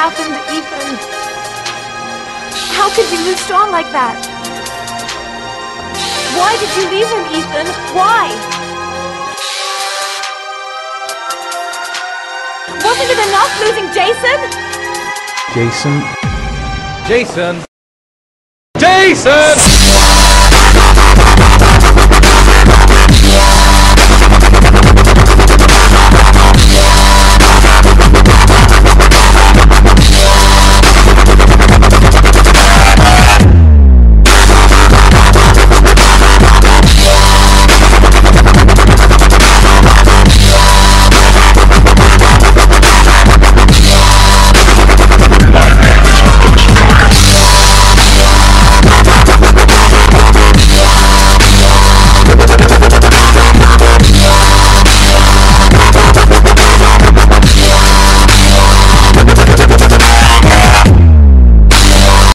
happened, Ethan? How could you lose Shaun like that? Why did you leave him, Ethan? Why? Wasn't it enough losing Jason? Jason. Jason. Jason!